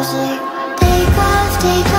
music Take off, take off.